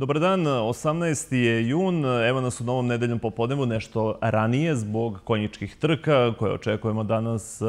Dobar dan, 18. je jun, evo nas u novom nedeljnom popodnevu, nešto ranije zbog konjičkih trka koje očekujemo danas e,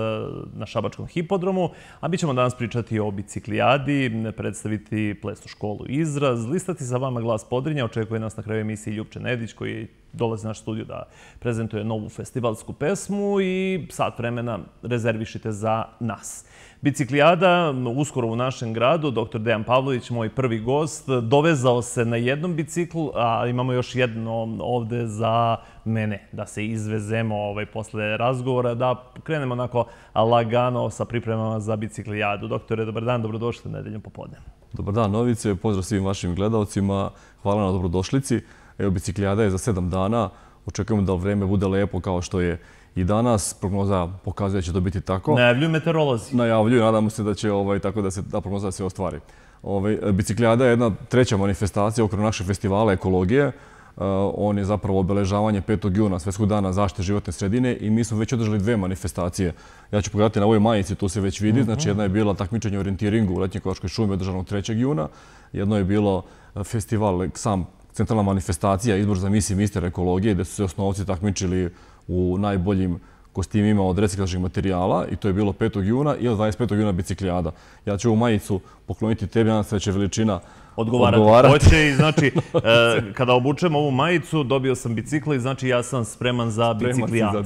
na Šabačkom hipodromu, a mi ćemo danas pričati o biciklijadi, predstaviti plesnu školu Izraz, listati za vama glas Podrinja, očekuje nas na kraju emisije Ljubče Nedić koji dolazi naš studio da prezentuje novu festivalsku pesmu i sat vremena rezervišite za nas. Biciklijada, uskoro u našem gradu, dr. Dejan Pavlović, moj prvi gost, dovezao se na jednom biciklu, a imamo još jedno ovde za mene, da se izvezemo ovaj, posle razgovora, da krenemo onako lagano sa pripremama za biciklijadu. Doktore, dobar dan, dobrodošli na nedeljom popodne. Dobar dan, Novice, pozdrav svim vašim gledalcima, hvala na dobrodošlici. Evo, biciklijada je za sedam dana, očekujemo da vreme bude lepo kao što je i danas. Prognoza pokazuje da će to biti tako. Najavljuju meteorolozi. Najavljuju, nadamo se da će ovaj, tako da se ta prognoza se ostvari. Ovaj, biciklijada je jedna treća manifestacija okolo našeg festivala ekologije. Uh, on je zapravo obeležavanje 5. juna Svetskog dana zaštite životne sredine i mi smo već održali dve manifestacije. Ja ću pogledati na ovoj majici, tu se već vidi. Mhm. Znači, jedna je bila takmičenje orijentiringu u Letnjoj Kovačkoj šumi održanog 3. juna. Jedno je bilo festival, sam centralna manifestacija, izbor za misiji mister ekologije, gde su se osnovci takmičili u najboljim kostimima od reciklažnih materijala i to je bilo 5. juna i od 25. juna biciklijada. Ja ću ovu majicu pokloniti tebi, nadam se da će veličina odgovarati. Hoće i znači, e, kada obučem ovu majicu, dobio sam bicikla i znači ja sam spreman za biciklijadu.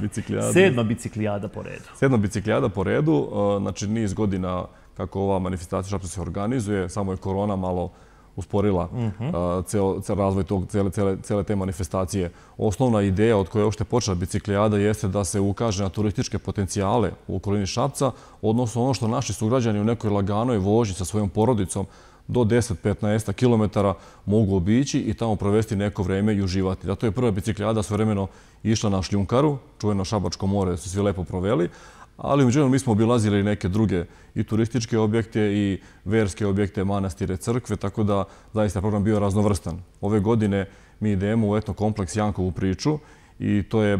Sedma biciklijada po redu. Sedma biciklijada po redu, e, znači niz godina kako ova manifestacija šapta se organizuje, samo je korona malo usporila mhm. ceo razvoj cele te manifestacije. Osnovna ideja od koje je ošte počela biciklijada jeste da se ukaže na turističke potencijale u okolini Šapca, odnosno ono što naši sugrađani u nekoj laganoj vožnji sa svojom porodicom do 10-15 km mogu obići i tamo provesti neko vreme i uživati. Zato je prva biciklijada svojevremeno išla na Šljunkaru, čujeno Šabačko more, su svi lepo proveli, ali umeđutim mi smo obilazili neke druge i turističke objekte i verske objekte, manastire, crkve, tako da zaista program bio raznovrstan. Ove godine mi idemo u etno kompleks Jankovu priču i to je e,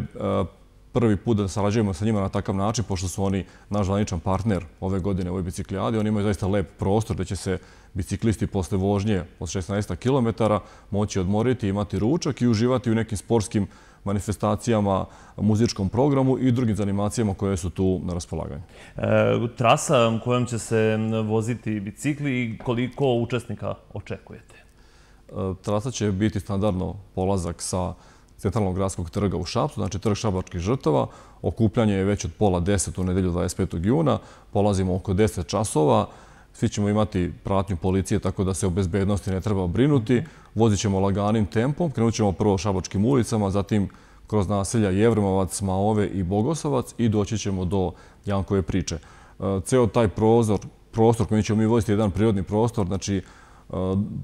prvi put da sarađujemo sa njima na takav način, pošto su oni naš zvaničan partner ove godine u ovoj biciklijadi. Oni imaju zaista lep prostor gde će se biciklisti posle vožnje od 16 km moći odmoriti, imati ručak i uživati u nekim sportskim manifestacijama, muzičkom programu i drugim zanimacijama koje su tu na raspolaganju. E, trasa kojom će se voziti bicikli i koliko učesnika očekujete? E, trasa će biti standardno polazak sa centralnog gradskog trga u Šapcu, znači trg Šabačkih žrtava. Okupljanje je već od pola deset u nedelju 25. juna. Polazimo oko 10 časova. Svi ćemo imati pratnju policije, tako da se o bezbednosti ne treba brinuti. Vozit ćemo laganim tempom. Krenut ćemo prvo Šabačkim ulicama, zatim kroz naselja Jevremovac, Maove i Bogosovac i doći ćemo do Jankove priče. E, ceo taj prozor, prostor koji ćemo mi voziti jedan prirodni prostor, znači e,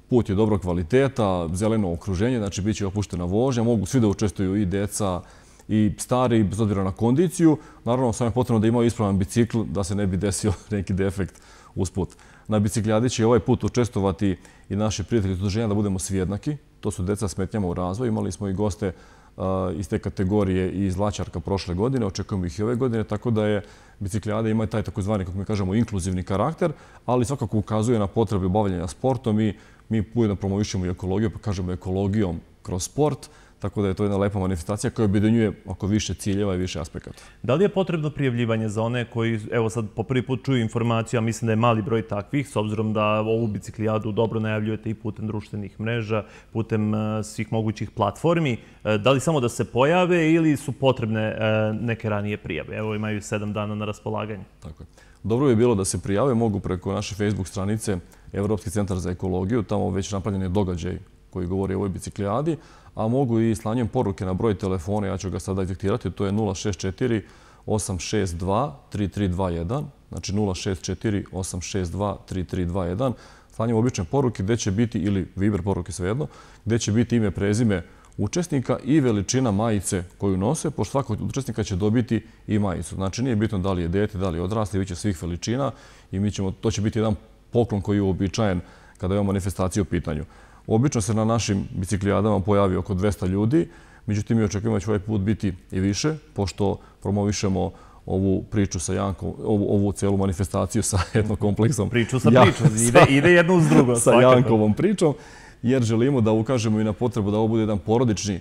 put je dobro kvaliteta, zeleno okruženje, znači bit će opuštena vožnja, mogu svi da učestuju i deca i stari, bez odvira na kondiciju. Naravno, sam je potrebno da imaju ispravan bicikl da se ne bi desio neki defekt usput. Na bicikljadi će ovaj put učestovati i naši prijatelji udruženja da budemo svi jednaki. To su deca smetnjama u razvoju. Imali smo i goste uh, iz te kategorije i iz Lačarka prošle godine. Očekujemo ih i ove godine, tako da je bicikljada ima taj takozvani, kako mi kažemo, inkluzivni karakter, ali svakako ukazuje na potrebe bavljanja sportom i mi ujedno promovišemo i ekologiju, pa kažemo ekologijom kroz sport. Tako da je to jedna lepa manifestacija koja objedinjuje oko više ciljeva i više aspekata. Da li je potrebno prijavljivanje za one koji, evo sad po prvi put čuju informaciju, a mislim da je mali broj takvih, s obzirom da ovu biciklijadu dobro najavljujete i putem društvenih mreža, putem e, svih mogućih platformi, e, da li samo da se pojave ili su potrebne e, neke ranije prijave? Evo imaju sedam dana na raspolaganje. Tako je. Dobro je bilo da se prijave, mogu preko naše Facebook stranice Evropski centar za ekologiju, tamo već napravljen je događaj koji govori o ovoj biciklijadi, a mogu i slanjem poruke na broj telefona, ja ću ga sada diktirati, to je 064 862 3321, znači 064 862 3321, slanjem obične poruke gdje će biti, ili Viber poruke svejedno, gdje će biti ime, prezime učesnika i veličina majice koju nose, pošto svakog učesnika će dobiti i majicu. Znači nije bitno da li je dete, da li je odrasli, bit će svih veličina i mi ćemo, to će biti jedan poklon koji je uobičajen kada je manifestacija u pitanju. Obično se na našim biciklijadama pojavi oko 200 ljudi, međutim mi očekujemo da će ovaj put biti i više, pošto promovišemo ovu priču sa Jankom, ovu celu manifestaciju sa jednom kompleksom. Priču sa pričom, ide jedno uz drugo. Sa Jankovom pričom. jer želimo da ukažemo i na potrebu da ovo bude jedan porodični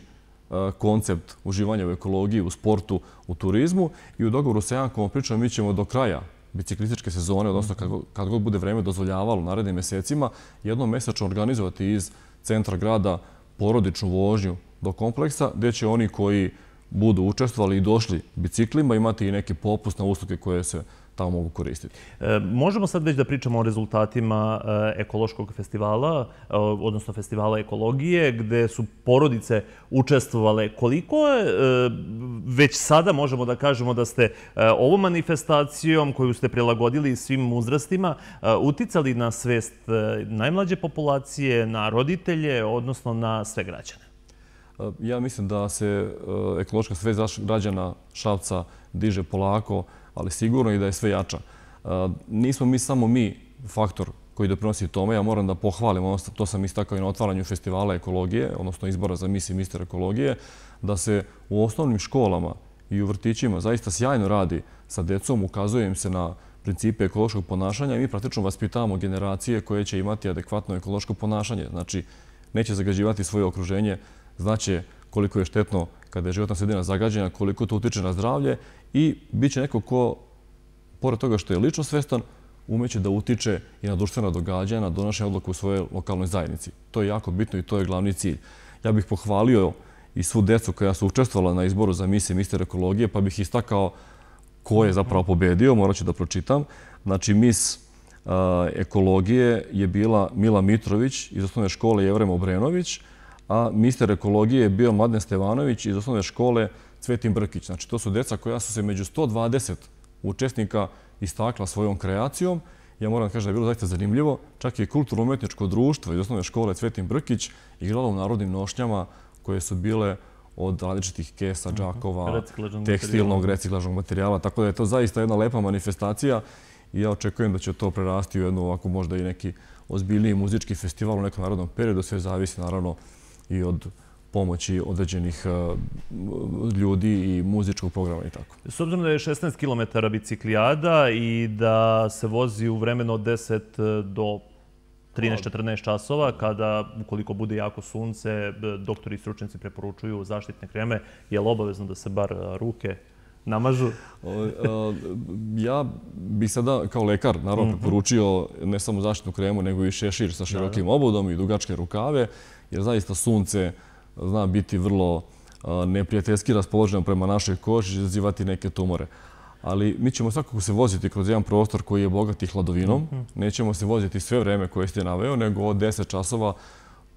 koncept uživanja u ekologiji, u sportu, u turizmu i u dogovoru sa Jankom pričamo mi ćemo do kraja biciklističke sezone, odnosno kad god bude vreme dozvoljavalo narednim mesecima, jednom mesečno organizovati iz centra grada porodičnu vožnju do kompleksa, gdje će oni koji budu učestvovali i došli biciklima imati i neke popust na usluge koje se tamo mogu koristiti. E, možemo sad već da pričamo o rezultatima e, ekološkog festivala, e, odnosno festivala ekologije, gde su porodice učestvovale. Koliko je e, već sada možemo da kažemo da ste e, ovom manifestacijom koju ste prilagodili svim uzrastima e, uticali na svest najmlađe populacije, na roditelje, odnosno na sve građane? Ja mislim da se ekološka svest građana Šavca diže polako, ali sigurno i da je sve jača. E, nismo mi samo mi faktor koji doprinosi tome. Ja moram da pohvalim, ono to sam istakao i na otvaranju festivala ekologije, odnosno izbora za misi mister ekologije, da se u osnovnim školama i u vrtićima zaista sjajno radi sa decom, ukazuje im se na principe ekološkog ponašanja i mi praktično vaspitavamo generacije koje će imati adekvatno ekološko ponašanje. Znači, neće zagađivati svoje okruženje, znaće koliko je štetno kada je životna sredina zagađena, koliko to utiče na zdravlje i bit će neko ko, pored toga što je lično svestan, umeće da utiče i na društvena događanja, na donašanje odluka u svojoj lokalnoj zajednici. To je jako bitno i to je glavni cilj. Ja bih pohvalio i svu decu koja su učestvovala na izboru za misije mister ekologije, pa bih istakao ko je zapravo pobedio, morat ću da pročitam. Znači, mis ekologije je bila Mila Mitrović iz osnovne škole Jevrem Obrenović, a mister ekologije je bio Mladen Stevanović iz osnovne škole Cvetin Brkić. Znači, to su deca koja su se među 120 učesnika istakla svojom kreacijom. Ja moram da kažem da je bilo zaista zanimljivo. Čak i kulturno-umetničko društvo iz osnovne škole Cvetin Brkić igralo u narodnim nošnjama koje su bile od različitih kesa, mhm. džakova, tekstilnog, reciklažnog materijala. Tako da je to zaista jedna lepa manifestacija i ja očekujem da će to prerasti u jednu ovako možda i neki ozbiljniji muzički festival u nekom narodnom periodu. Sve zavisi naravno i od pomoći određenih e, ljudi i muzičkog programa i tako. S obzirom da je 16 km biciklijada i da se vozi u vremenu od 10 do 13-14 časova, kada, ukoliko bude jako sunce, doktori i stručnici preporučuju zaštitne kreme, je li obavezno da se bar ruke namažu? Ja bih sada kao lekar naravno mhm. preporučio ne samo zaštitnu kremu, nego i šešir sa širokim obodom i dugačke rukave, jer zaista sunce zna biti vrlo neprijateljski raspoloženo prema našoj koži i izazivati neke tumore. Ali mi ćemo svakako se voziti kroz jedan prostor koji je bogat i hladovinom. Mhm. Nećemo se voziti sve vreme koje ste naveo, nego od 10 časova,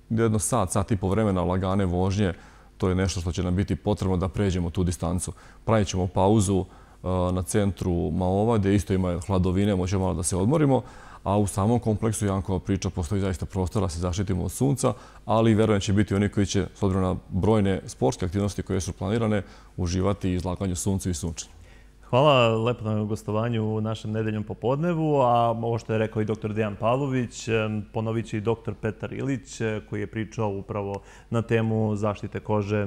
jedno sat, sat i po vremena lagane vožnje, to je nešto što će nam biti potrebno da pređemo tu distancu. Pravit ćemo pauzu na centru Maova, gdje isto ima hladovine, možemo malo da se odmorimo, a u samom kompleksu Jankova priča postoji zaista prostora da se zaštitimo od sunca, ali verujem će biti oni koji će, s obzirom na brojne sportske aktivnosti koje su planirane, uživati izlaganju suncu i sunčanju. Hvala lepo na gostovanju u našem nedeljom popodnevu, a ovo što je rekao i dr. Dejan Pavlović, ponovit će i dr. Petar Ilić, e, koji je pričao upravo na temu zaštite kože,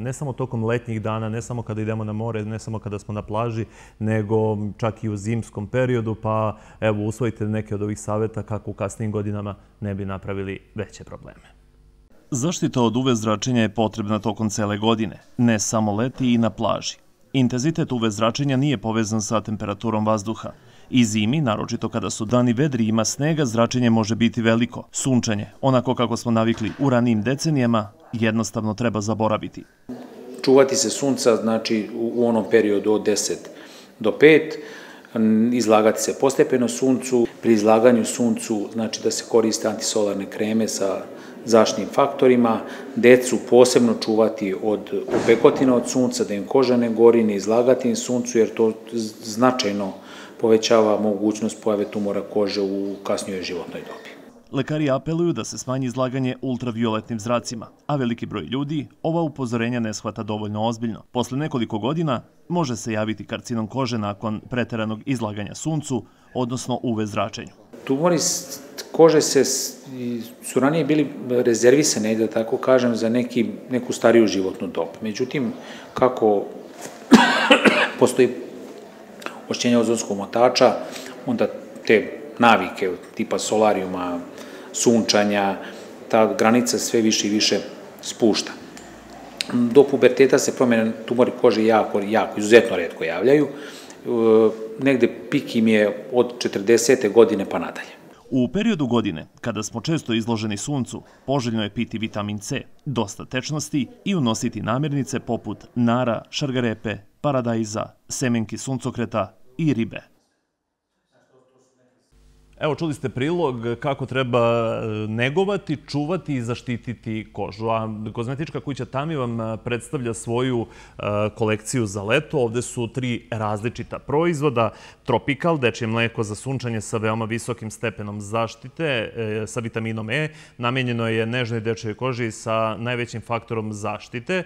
ne samo tokom letnjih dana, ne samo kada idemo na more, ne samo kada smo na plaži, nego čak i u zimskom periodu, pa evo, usvojite neke od ovih savjeta kako u kasnim godinama ne bi napravili veće probleme. Zaštita od uve zračenja je potrebna tokom cele godine, ne samo leti i na plaži. Intenzitet uve zračenja nije povezan sa temperaturom vazduha. I zimi, naročito kada su dani vedri i ima snega, zračenje može biti veliko. Sunčanje, onako kako smo navikli u ranijim decenijama, jednostavno treba zaboraviti. Čuvati se sunca, znači u onom periodu od 10 do 5, izlagati se postepeno suncu. Pri izlaganju suncu, znači da se koriste antisolarne kreme sa zaštnim faktorima, decu posebno čuvati od upekotina od sunca, da im koža ne gori, ne izlagati im suncu, jer to značajno povećava mogućnost pojave tumora kože u kasnijoj životnoj dobi. Lekari apeluju da se smanji izlaganje ultravioletnim zracima, a veliki broj ljudi ova upozorenja ne shvata dovoljno ozbiljno. Posle nekoliko godina može se javiti karcinom kože nakon preteranog izlaganja suncu, odnosno UV zračenju. Tumori kože se, su ranije bili rezervisane, da tako kažem, za neki, neku stariju životnu dob. Međutim, kako postoji ošćenje ozonskog motača, onda te navike tipa solarijuma, sunčanja, ta granica sve više i više spušta. Do puberteta se promjene tumori kože jako, jako, izuzetno redko javljaju. Negde pik im je od 40. godine pa nadalje. U periodu godine, kada smo često izloženi suncu, poželjno je piti vitamin C, dosta tečnosti i unositi namirnice poput nara, šargarepe, paradajza, semenki suncokreta i ribe. Evo, čuli ste prilog kako treba e, negovati, čuvati i zaštititi kožu. A kozmetička kuća Tami vam e, predstavlja svoju e, kolekciju za leto. Ovde su tri različita proizvoda. Tropical, dečje mleko za sunčanje sa veoma visokim stepenom zaštite, sa vitaminom E. Namenjeno je nežnoj dečjoj koži sa najvećim faktorom zaštite.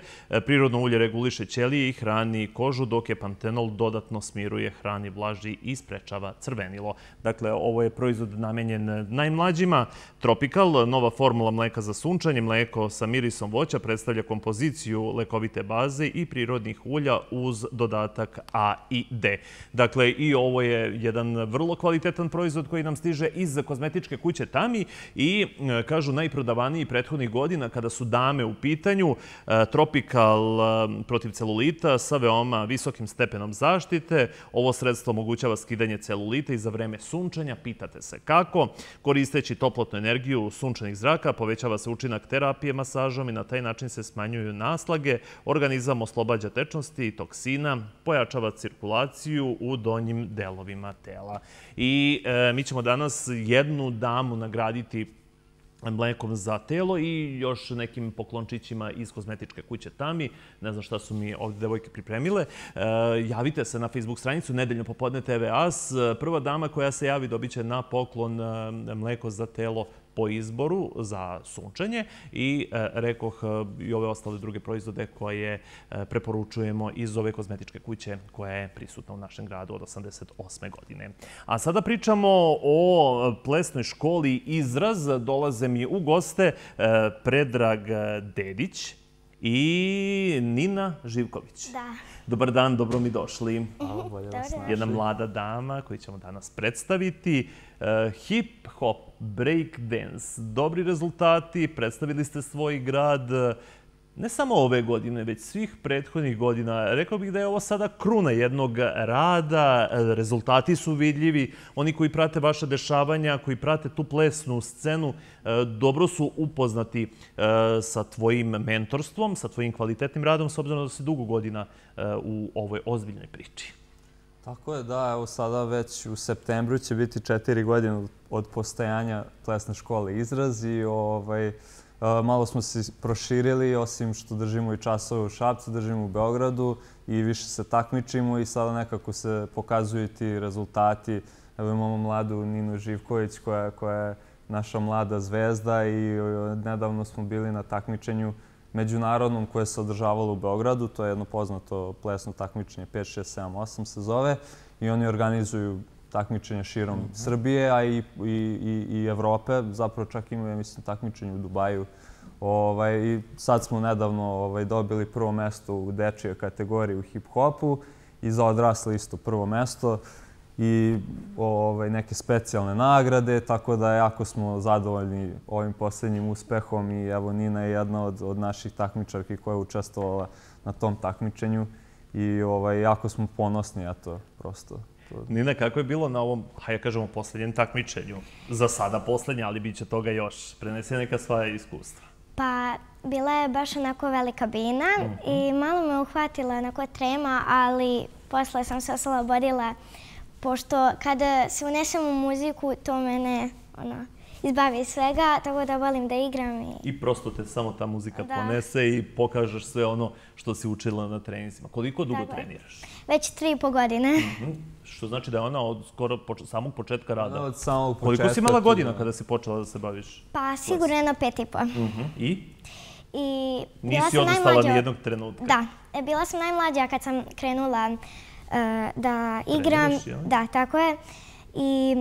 Prirodno ulje reguliše ćelije i hrani kožu, dok je pantenol dodatno smiruje, hrani vlaži i sprečava crvenilo. Dakle, ovo je proizvod proizvod namenjen eh, najmlađima. Tropical, eh, nova formula mleka za sunčanje, mleko sa mirisom voća, predstavlja kompoziciju lekovite baze i prirodnih ulja uz dodatak A i D. Dakle, i ovo je jedan vrlo kvalitetan proizvod koji nam stiže iz kozmetičke kuće Tami i eh, kažu najprodavaniji prethodnih godina kada su dame u pitanju, Tropical protiv celulita sa veoma visokim stepenom zaštite. Ovo sredstvo omogućava skidanje celulita i za vreme sunčanja. pita pitate se kako. Koristeći toplotnu energiju sunčanih zraka, povećava se učinak terapije masažom i na taj način se smanjuju naslage, organizam oslobađa tečnosti i toksina, pojačava cirkulaciju u donjim delovima tela. I e, mi ćemo danas jednu damu nagraditi mlekom za telo i još nekim poklončićima iz kozmetičke kuće Tami. Ne znam šta su mi ovdje devojke pripremile. E, javite se na Facebook stranicu Nedeljno popodne TV As. E, prva dama koja se javi dobit će na poklon e, mleko za telo po izboru za sunčanje i e, rekoh e, i ove ostale druge proizvode koje e, preporučujemo iz ove kozmetičke kuće koja je prisutna u našem gradu od 88. godine. A sada pričamo o plesnoj školi Izraz. Dolaze mi u goste Predrag Dedić i Nina Živković. Da. Dobar dan, dobro mi došli. Jedna mlada dama koju ćemo danas predstaviti. Hip-hop break dance. Dobri rezultati, predstavili ste svoj grad eh, ne samo ove godine, već svih prethodnih godina. Rekao bih da je ovo sada kruna jednog rada, eh, rezultati su vidljivi. Oni koji prate vaše dešavanja, koji prate tu plesnu scenu, eh, dobro su upoznati sa tvojim mentorstvom, sa tvojim kvalitetnim radom, s obzirom da si dugo godina u ovoj ozbiljnoj priči. Tako je, da. Evo sada već u septembru će biti četiri godine od postajanja plesne škole Izraz i ovaj, malo smo se proširili, osim što držimo i časove u Šapcu, držimo u Beogradu i više se takmičimo i sada nekako se pokazuju ti rezultati. Evo imamo mladu Ninu Živković koja, koja je naša mlada zvezda i nedavno smo bili na takmičenju međunarodnom koje se održavalo u Beogradu. To je jedno poznato plesno takmičenje 5, 6, 7, 8 se zove. I oni organizuju takmičenje širom mhm. Srbije, a i, i, i, i Evrope. Zapravo čak imaju, ja mislim, takmičenje u Dubaju. Ovaj, I sad smo nedavno ovaj, dobili prvo mesto u dečijoj kategoriji u hip-hopu i za odrasle isto prvo mesto i ovaj, neke specijalne nagrade, tako da jako smo zadovoljni ovim posljednjim uspehom i evo Nina je jedna od, od naših takmičarki koja je učestvovala na tom takmičenju i ovaj, jako smo ponosni, eto, prosto. Nina, kako je bilo na ovom, hajde kažemo, posljednjem takmičenju? Za sada posljednje, ali bit će toga još. Prenesi neka svoja iskustva. Pa, bila je baš onako velika bina i mhm. malo me uhvatila onako trema, ali posle sam se oslobodila pošto kada se unesem u muziku, to mene ono, izbavi svega, tako da volim da igram. I, I prosto te samo ta muzika ponese i pokažeš sve ono što si učila na trenizima. Koliko dugo treniraš? Već tri i po godine. Mhm. Što znači da je ona od skoro samog početka rada? Od samog početka. Koliko si imala godina kada si počela da se baviš? Pa sigurno jedno pet i po. Mhm. I? I Nisi odustala ni jednog trenutka? Da. E, bila sam najmlađa kad sam krenula da igram. Da, tako je. I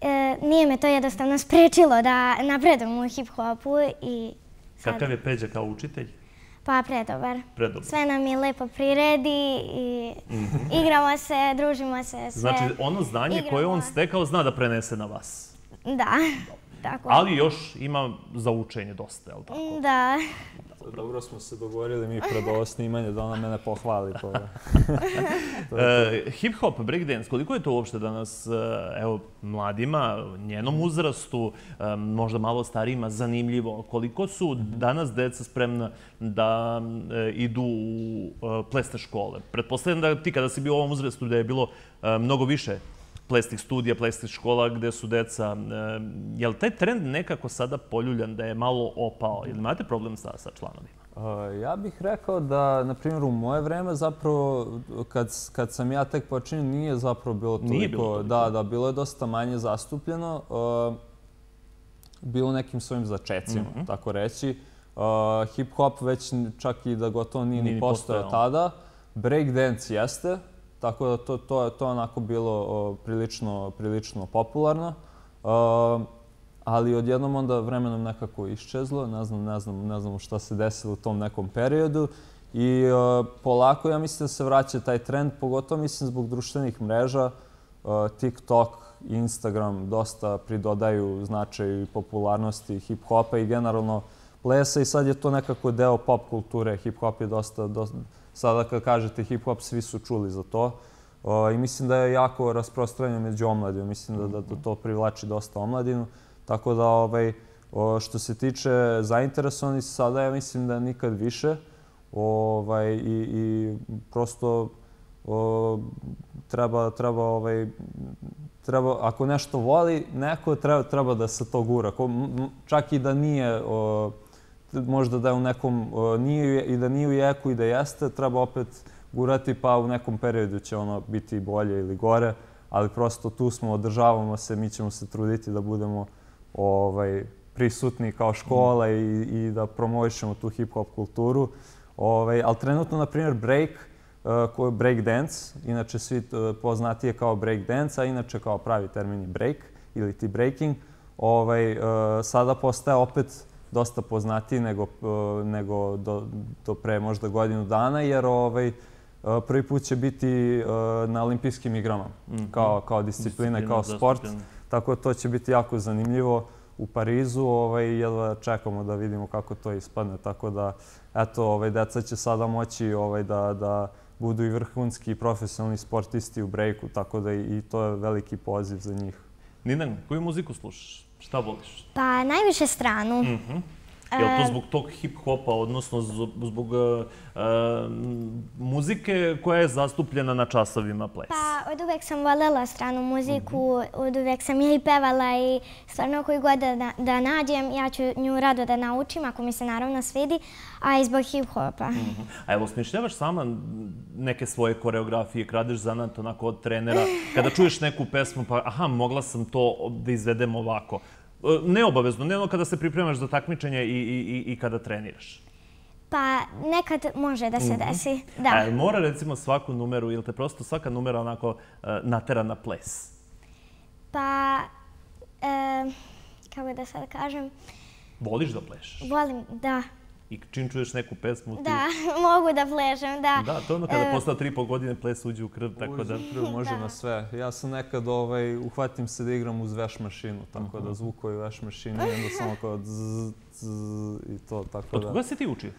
e, nije me to jednostavno sprečilo da napredom u hip-hopu. Kakav je Peđa kao učitelj? Pa, predobar. Predobar. Sve nam je lepo priredi i mhm. igramo se, družimo se. Znači, ono znanje koje on stekao zna da prenese na vas? Da. Tako. Ali još ima za učenje dosta, je li tako? Da. Dobro smo se dogovorili mi pred ovo snimanje da ona mene pohvali. To, E, Hip-hop, breakdance, koliko je to uopšte danas, e, evo, mladima, njenom uzrastu, e, možda malo starijima, zanimljivo? Koliko su danas deca spremna da idu u plesne škole? Pretpostavljam da ti kada si bio u ovom uzrastu da je bilo mnogo više plesnih studija, plesnih škola gde su deca. E, je li taj trend nekako sada poljuljan da je malo opao? Ili imate problem sa, sa članovima? Uh, Ja bih rekao da, na primjer, u moje vreme zapravo, kad, kad sam ja tek počinio, nije zapravo bilo toliko... Nije bilo toliko. Da, da, bilo je dosta manje zastupljeno. Uh, bilo nekim svojim začecima, Mhm. tako reći. Hip-hop već čak i da gotovo nije, ni postojao. tada. Breakdance jeste, tako da to, to, to je onako bilo prilično, prilično popularno. Uh, ali odjednom onda vremenom nekako iščezlo, ne znam, ne znam, ne znam šta se desilo u tom nekom periodu. I polako ja mislim da se vraća taj trend, pogotovo mislim zbog društvenih mreža, TikTok, Instagram dosta pridodaju značaju i popularnosti hip-hopa i generalno plesa i sad je to nekako deo pop kulture. Hip-hop je dosta, dosta sada kad kažete hip-hop svi su čuli za to. Uh, I mislim da je jako rasprostranjeno među omladinu. Mislim da, da, da to privlači dosta omladinu. Tako da, ovaj, o, što se tiče zainteresovani, sada, ja mislim da nikad više. Ovaj, i, I prosto o, treba, treba, ovaj, treba, ako nešto voli, neko treba, treba da se to gura. Ko, čak i da nije, o, možda da je u nekom, e, nije, i da nije u jeku i da jeste, treba opet gurati, pa u nekom periodu će ono biti bolje ili gore, ali prosto tu smo, održavamo se, mi ćemo se truditi da budemo ovaj, prisutni kao škola i, i da promovišemo tu hip-hop kulturu. Ovaj, ali trenutno, na primjer, break, e, koji je break dance, inače svi poznati poznatije kao break dance, a inače kao pravi termin je break ili ti breaking, ovaj, sada postaje opet dosta poznatiji nego, nego do, do pre možda godinu dana, jer ovaj, uh, prvi put će biti uh, na olimpijskim igrama kao, kao disciplina, Disciplina kao sport. Tako da to će biti jako zanimljivo u Parizu. Ovaj, jedva čekamo da vidimo kako to ispadne. Tako da, eto, ovaj, deca će sada moći ovaj, da, da budu i vrhunski i profesionalni sportisti u brejku, tako da i, i to je veliki poziv za njih. Ninan, koju muziku slušaš? Šta voliš? Pa najviše stranu. Je li to zbog tog hip-hopa, odnosno zbog uh, muzike koja je zastupljena na časovima plesa? Pa od uvek sam voljela stranu muziku, od uvek sam je i pevala i stvarno koji god da, da nađem, ja ću nju rado da naučim, ako mi se naravno svidi, a i zbog hip-hopa. A evo, smišljavaš sama neke svoje koreografije, kradeš zanat onako od trenera, kada čuješ neku pesmu pa aha, mogla sam to da izvedem ovako. E, Neobavezno, ne ono kada se pripremaš za takmičenje i, i, i, kada treniraš. Pa nekad može da se desi, da. E, mora recimo svaku numeru ili te prosto svaka numera onako e, natera na ples. Pa, e, kako da sad kažem, Voliš da plešeš? volim, da, I čim čuješ neku pesmu, ti... da, mogu da plešem, da. Da, to je ono kada E, posle tri i pol godine ples uđe u krv, tako da... Prvo može na sve. Ja sam nekad ovaj, uhvatim se da igram uz veš mašinu, tako da zvukovi veš mašine i onda samo kao zzz, zzz, i to, tako Od da. koga si ti učio?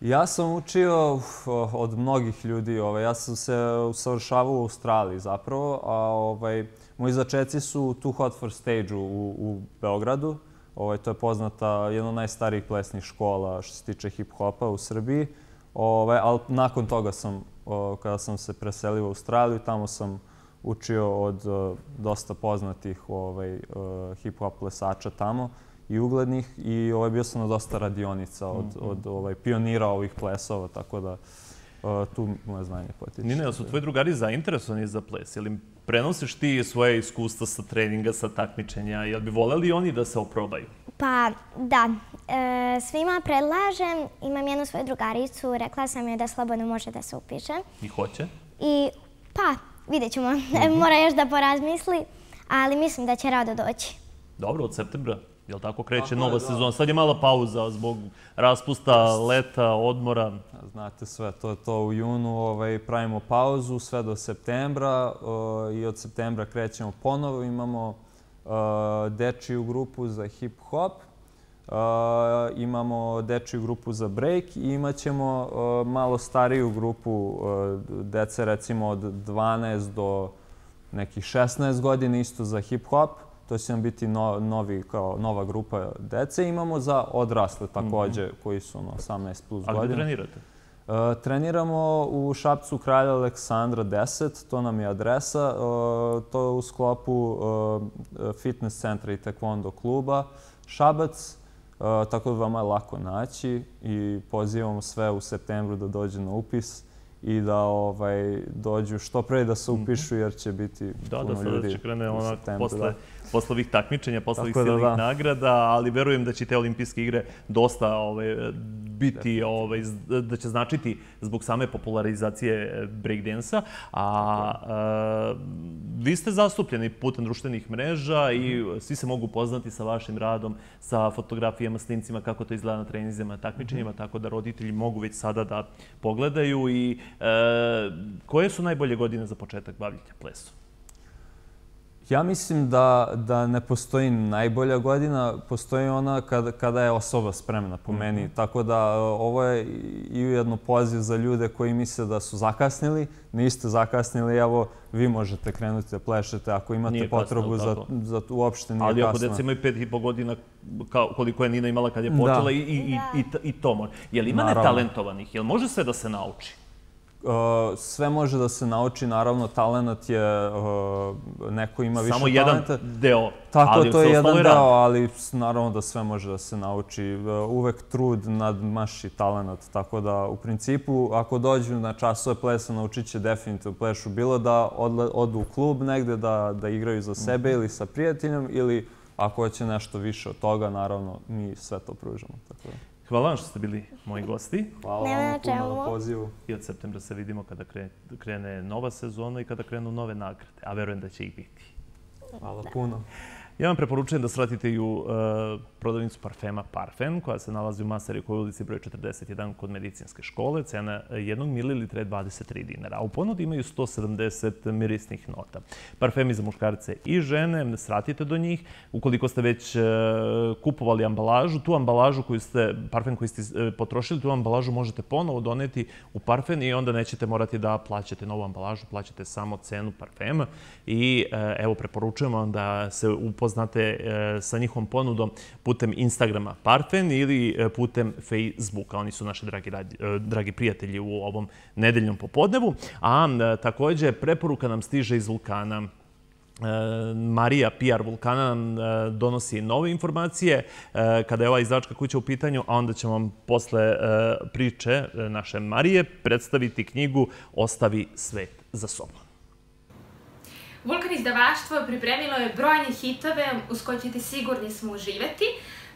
Ja sam učio uf, od mnogih ljudi. Ovaj, ja sam se usavršavao u Australiji zapravo, a ovaj, moji začeci su Too Hot for Stage u, u Beogradu. Ovaj, to je poznata, jedna od najstarijih plesnih škola što se tiče hip-hopa u Srbiji. Ovaj, ali nakon toga sam, o, kada sam se preselio u Australiju, tamo sam učio od o, dosta poznatih ovaj, hip-hop plesača tamo i uglednih i ovaj, bio sam na dosta radionica od, od ovaj, pionira ovih plesova, tako da o, tu moje znanje potiče. Nina, su tvoji drugari zainteresovani za ples? Prenosiš ti svoje iskustva sa treninga, sa takmičenja? Jel bi voleli oni da se oprobaju? Pa, da. E, svima predlažem, imam jednu svoju drugaricu, rekla sam je da slobodno može da se upiše. I hoće? I, pa, vidjet ćemo. Mora još da porazmisli, ali mislim da će rado doći. Dobro, od septembra. Jel tako kreće Tako je, nova sezona? Sad je mala pauza zbog raspusta, leta, odmora. Znate sve, to to u junu ovaj, pravimo pauzu sve do septembra o, i od septembra krećemo ponovo. Imamo dečiju grupu za hip-hop, imamo dečiju grupu za break i imat ćemo malo stariju grupu dece, recimo od 12 do nekih 16 godina, isto za hip-hop. To će nam biti novi, kao nova grupa dece. Imamo za odrasle također, mhm. koji su 18 plus godina. Ali gdje trenirate? Treniramo u Šapcu Kralja Aleksandra 10, to nam je adresa. To je u sklopu fitness centra i taekwondo kluba Šabac. Tako da vam je lako naći i pozivamo sve u septembru da dođe na upis i da ovaj, dođu što pre da se upišu jer će biti da, puno ljudi. Da, da, će krene onak posle, posle ovih takmičenja, posle ovih silnih nagrada, ali verujem da će te olimpijske igre dosta ovaj, biti, ovaj, da će značiti zbog same popularizacije breakdansa. A, a vi ste zastupljeni putem društvenih mreža i svi se mogu poznati sa vašim radom, sa fotografijama, snimcima, kako to izgleda na trenizima, takmičenjima, tako da roditelji mogu već sada da pogledaju. I e, koje su najbolje godine za početak bavljanja plesom? Ja mislim da, da ne postoji najbolja godina, postoji ona kada, kada je osoba spremna po mhm. meni. Tako da e, ovo je i jedno poziv za ljude koji misle da su zakasnili. Niste zakasnili, evo, vi možete krenuti da plešete ako imate nije potrebu kasno, za, za uopšte nije Ali kasno. Ali ako deca imaju pet i po godina, kao, koliko je Nina imala kad je počela, da. i, i, i, i, i to može. Je li ima Naravno. netalentovanih? Je li može sve da se nauči? Uh, sve može da se nauči, naravno, talent je, uh, neko ima više talenta. Samo jedan deo, Tako, ali to je jedan deo, ali naravno da sve može da se nauči. Uh, uvek trud nadmaši talent, tako da u principu, ako dođu na časove plesa, naučit će definitivno plešu. Bilo da odu u klub negde da, da igraju za sebe mhm. ili sa prijateljem, ili ako hoće nešto više od toga, naravno, mi sve to pružamo. Tako da. Hvala vam što ste bili moji gosti. Hvala vam puno na pozivu. I od septembra se vidimo kada krene nova sezona i kada krenu nove nagrade. A verujem da će ih biti. Hvala puno. Ja vam preporučujem da sratite i u uh, prodavnicu parfema Parfen, koja se nalazi u Masarikoj ulici broj 41 kod medicinske škole. Cena e, jednog mililitra je 23 dinara, u ponudi imaju 170 mirisnih nota. Parfemi za muškarce i žene, sratite do njih. Ukoliko ste već e, kupovali ambalažu, tu ambalažu koju ste, parfen koji ste e, potrošili, tu ambalažu možete ponovo doneti u parfen i onda nećete morati da plaćate novu ambalažu, plaćate samo cenu parfema. I evo, preporučujem vam da se upoznate sa njihovom ponudom putem Instagrama Parfen ili e, putem Facebooka. Oni su naši dragi, e, dragi prijatelji u ovom nedeljnom popodnevu. A e, također preporuka nam stiže iz Vulkana. Marija, PR Vulkana, donosi nove informacije kada je ova izdačka kuća u pitanju, a onda ćemo vam posle priče naše Marije predstaviti knjigu Ostavi svet za sobom. Vulkan izdavaštvo pripremilo je brojne hitove uz koje ćete sigurni smo uživati.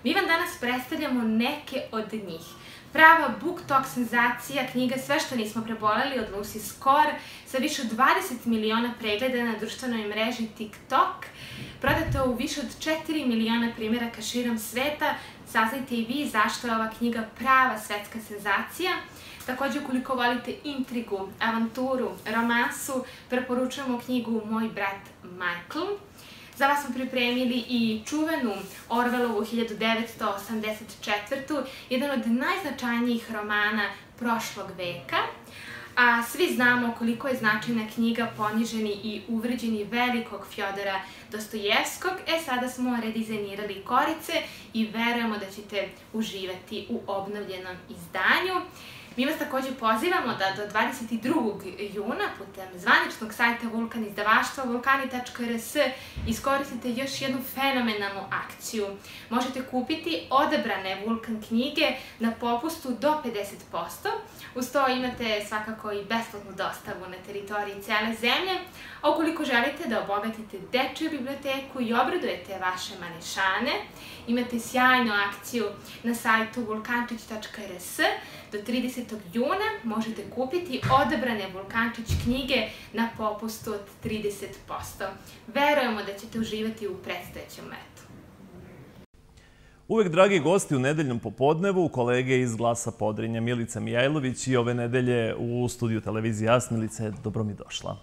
Mi vam danas predstavljamo neke od njih. Prava book talk senzacija, knjiga Sve što nismo preboleli od Lucy Score sa više od 20 miliona pregleda na društvenoj mreži TikTok. Prodata u više od 4 miliona primjeraka širom sveta. Saznajte i vi zašto je ova knjiga prava svetska senzacija. Također, ukoliko volite intrigu, avanturu, romansu, preporučujemo knjigu Moj brat Michael. Za vas smo pripremili i čuvenu Orvelovu 1984. Jedan od najznačajnijih romana prošlog veka. A svi znamo koliko je značajna knjiga poniženi i uvređeni velikog Fjodora Dostojevskog. E, sada smo redizajnirali korice i verujemo da ćete uživati u obnovljenom izdanju. Mi vas također pozivamo da do 22. juna putem zvaničnog sajta Vulkan izdavaštva vulkani.rs iskoristite još jednu fenomenalnu akciju. Možete kupiti odebrane Vulkan knjige na popustu do 50%. Uz to imate svakako i besplatnu dostavu na teritoriji cele zemlje. A ukoliko želite da obogatite dečju biblioteku i obradujete vaše manešane, imate sjajnu akciju na sajtu vulkančić.rs do 30. juna možete kupiti odebrane Vulkančić knjige na popustu od 30%. Verujemo da ćete uživati u predstojećem letu. Uvek, dragi gosti, u nedeljnom popodnevu, kolege iz Glasa Podrinja, Milica Mijajlović i ove nedelje u studiju televizije Jas. Milice, dobro mi došla.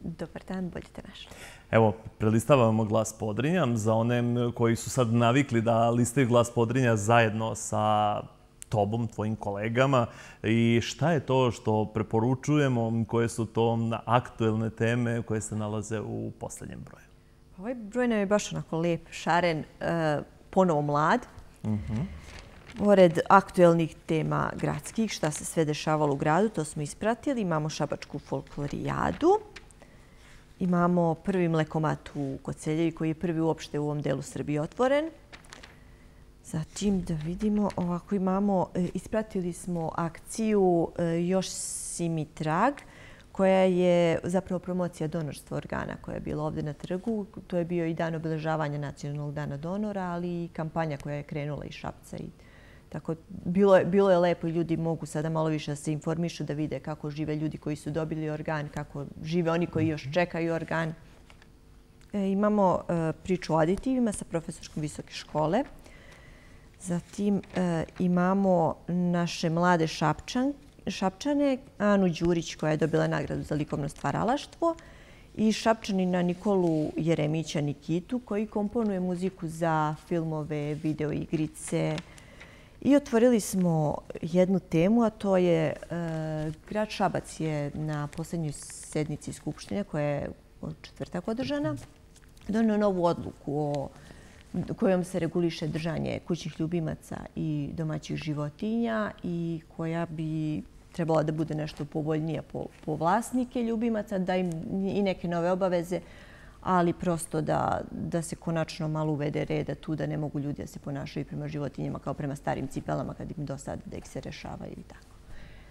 Dobar dan, bolje te našli. Evo, prelistavamo glas Podrinja. Za one koji su sad navikli da listaju glas Podrinja zajedno sa tobom, tvojim kolegama. I šta je to što preporučujemo, koje su to aktuelne teme koje se nalaze u posljednjem broju? Ovaj broj nam je baš onako lijep, šaren, e, ponovo mlad. Mhm. Pored aktuelnih tema gradskih, šta se sve dešavalo u gradu, to smo ispratili. Imamo šabačku folklorijadu. Imamo prvi mlekomat u Koceljevi koji je prvi uopšte u ovom delu Srbije otvoren. Zatim da vidimo, ovako imamo, e, ispratili smo akciju e, Još si mi trag, koja je zapravo promocija donorstva organa koja je bila ovdje na trgu. To je bio i dan obeležavanja nacionalnog dana donora, ali i kampanja koja je krenula iz Šapca. I tako, bilo, je, bilo je lepo i ljudi mogu sada malo više da se informišu, da vide kako žive ljudi koji su dobili organ, kako žive oni koji još čekaju organ. E, imamo e, priču o aditivima sa profesorskom visoke škole. Zatim e, imamo naše mlade šapčan, šapčane, Anu Đurić koja je dobila nagradu za likovno stvaralaštvo i šapčanina Nikolu Jeremića Nikitu koji komponuje muziku za filmove, videoigrice. I otvorili smo jednu temu, a to je e, grad Šabac je na posljednjoj sednici Skupštine koja je od četvrtak održana donio novu odluku o kojom se reguliše držanje kućnih ljubimaca i domaćih životinja i koja bi trebala da bude nešto povoljnija po, po vlasnike ljubimaca, da im i neke nove obaveze, ali prosto da, da se konačno malo uvede reda tu, da ne mogu ljudi da se ponašaju prema životinjama kao prema starim cipelama kad im dosad da ih se rešavaju i tako.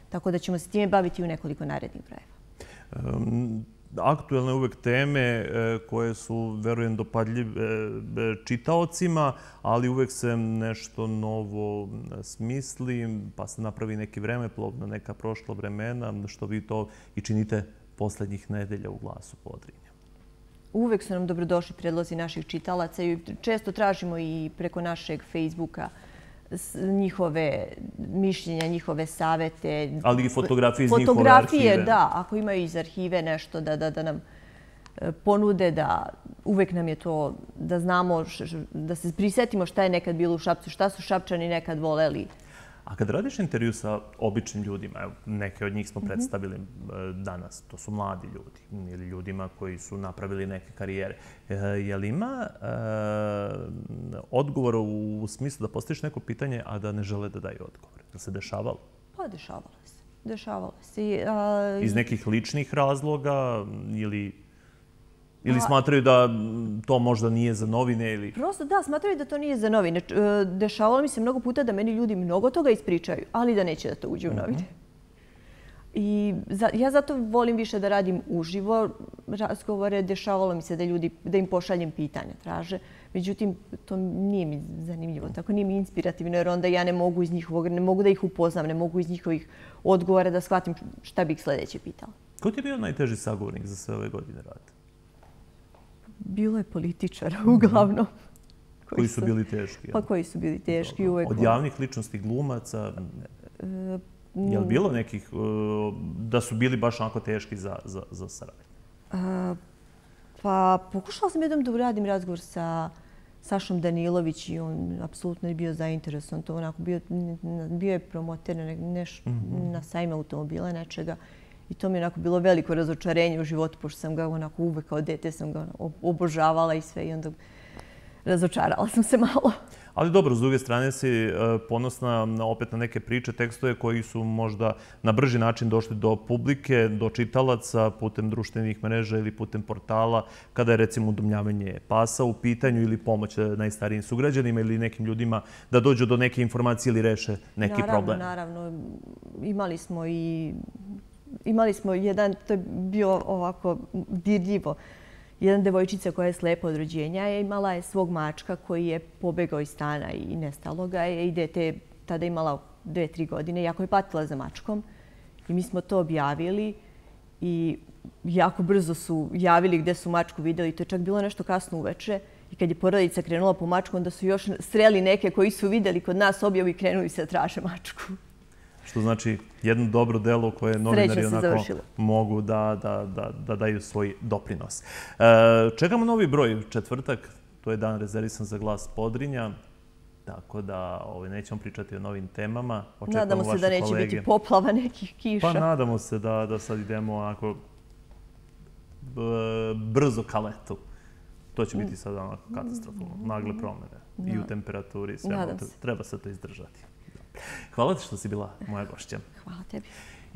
Tako da ćemo se time baviti u nekoliko narednih brojeva. Um, aktuelne uvek teme e, koje su, verujem, dopadljive e, čitaocima, ali uvek se nešto novo e, smisli, pa se napravi neki vreme, plovna neka prošla vremena, što vi to i činite poslednjih nedelja u glasu Podrinja. Uvek su nam dobrodošli predlozi naših čitalaca i često tražimo i preko našeg Facebooka njihove mišljenja, njihove savete. Ali i fotografije iz njihove arhive. Fotografije, da. Ako imaju iz arhive nešto da, da, da nam e, ponude da uvek nam je to da znamo, da se prisetimo šta je nekad bilo u Šapcu, šta su Šapčani nekad voleli. A kad radiš intervju sa običnim ljudima, evo, neke od njih smo mhm. predstavili e, danas, to su mladi ljudi ili ljudima koji su napravili neke karijere. E, je li ima e, odgovor u smislu da postojiš neko pitanje, a da ne žele da daju odgovor? Je se dešavalo? Pa, dešavalo se. Dešavalo se. Iz nekih ličnih razloga ili Ili smatraju da to možda nije za novine ili... Prosto da, smatraju da to nije za novine. E, dešavalo mi se mnogo puta da meni ljudi mnogo toga ispričaju, ali da neće da to uđe u mhm. novine. I ja zato volim više da radim uživo razgovore. Dešavalo mi se da ljudi, da im pošaljem pitanja, traže. Međutim, to nije mi zanimljivo, tako nije mi inspirativno, jer onda ja ne mogu iz njihovog, ne mogu da ih upoznam, ne mogu iz njihovih odgovora da shvatim šta bih sljedeće pitala. Ko ti je bio najteži sagovornik za sve ove godine rada? Bilo je političara uglavnom. Koji su bili teški? Pa koji su bili teški uvek. Od javnih ličnosti glumaca? E, je li bilo nekih e, da su bili baš onako teški za, za, za saradnju? Pa pokušala sam jednom da uradim razgovor sa Sašom Danilović i on apsolutno je bio zainteresovan. To onako bio, bio je promoter na, neš, mhm. na sajme automobila nečega. I to mi je onako bilo veliko razočarenje u životu, pošto sam ga onako uvek kao dete sam ga obožavala i sve. I onda razočarala sam se malo. Ali dobro, s druge strane si e, ponosna opet na neke priče, tekstove koji su možda na brži način došli do publike, do čitalaca putem društvenih mreža ili putem portala, kada je recimo udomljavanje pasa u pitanju ili pomoć najstarijim sugrađanima ili nekim ljudima da dođu do neke informacije ili reše neki problem. Naravno, naravno. Imali smo i imali smo jedan, to je bio ovako dirljivo, jedan devojčica koja je slepa od rođenja je imala je svog mačka koji je pobegao iz stana i nestalo ga je i dete tada imala dve, tri godine, jako je patila za mačkom i mi smo to objavili i jako brzo su javili gde su mačku videli. To je čak bilo nešto kasno uveče i kad je porodica krenula po mačku, onda su još sreli neke koji su videli kod nas objavu i krenuli se da traže mačku. Što znači jedno dobro delo koje novinari onako mogu da, da, da, da daju svoj doprinos. E, čekamo novi broj, četvrtak, to je dan rezervisan za glas Podrinja. Tako da ovaj, nećemo pričati o novim temama. Očekujemo nadamo se da neće kolege. biti poplava nekih kiša. Pa nadamo se da, da sad idemo ako brzo ka letu. To će biti sad onako katastrofalno. Nagle promene. I u temperaturi. Treba se to izdržati. Hvala ti što si bila moja gošća. Hvala tebi.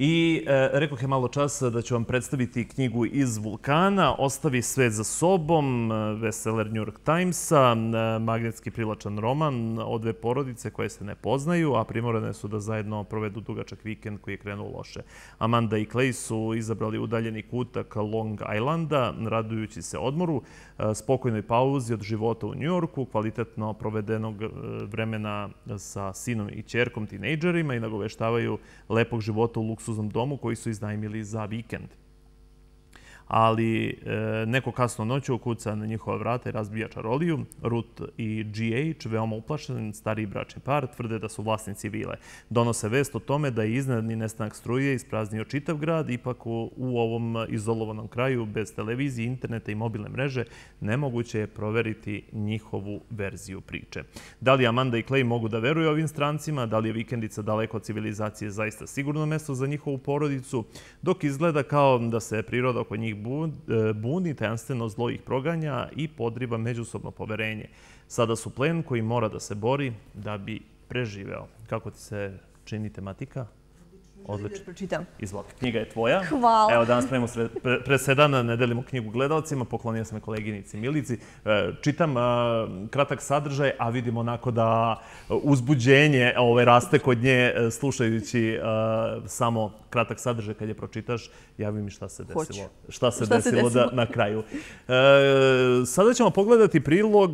I e, je malo časa da ću vam predstaviti knjigu iz Vulkana, Ostavi sve za sobom, e, Veseler New York Timesa, e, magnetski prilačan roman o dve porodice koje se ne poznaju, a primorane su da zajedno provedu dugačak vikend koji je krenuo loše. Amanda i Clay su izabrali udaljeni kutak Long Islanda, radujući se odmoru, e, spokojnoj pauzi od života u New Yorku, kvalitetno provedenog e, vremena sa sinom i čerkom, tinejdžerima i nagoveštavaju lepog života u luksu luksuznom domu koji su iznajmili za vikend ali e, neko kasno noću ukuca na njihova vrata i razbija čaroliju. Ruth i GH, veoma uplašen, stari bračni par, tvrde da su vlasnici vile. Donose vest o tome da je iznadni nestanak struje ispraznio čitav grad, ipak u, u ovom izolovanom kraju, bez televizije, interneta i mobilne mreže, nemoguće je proveriti njihovu verziju priče. Da li Amanda i Clay mogu da veruju ovim strancima? Da li je vikendica daleko od civilizacije zaista sigurno mesto za njihovu porodicu? Dok izgleda kao da se priroda oko njih E, buni, tajanstveno zlo ih proganja i podriba međusobno poverenje. Sada su plen koji mora da se bori da bi preživeo. Kako ti se čini tematika? Odlično. Pročitam. Izvoli. Knjiga je tvoja. Hvala. Evo, danas pravimo presedana, ne delimo knjigu gledalcima, poklonio sam je koleginici Milici. E, čitam kratak sadržaj, a vidimo onako da uzbuđenje ove raste kod nje e, slušajući samo kratak sadržaj kad je pročitaš. Javi mi šta se desilo. Šta se desilo da, na kraju. E, sada ćemo pogledati prilog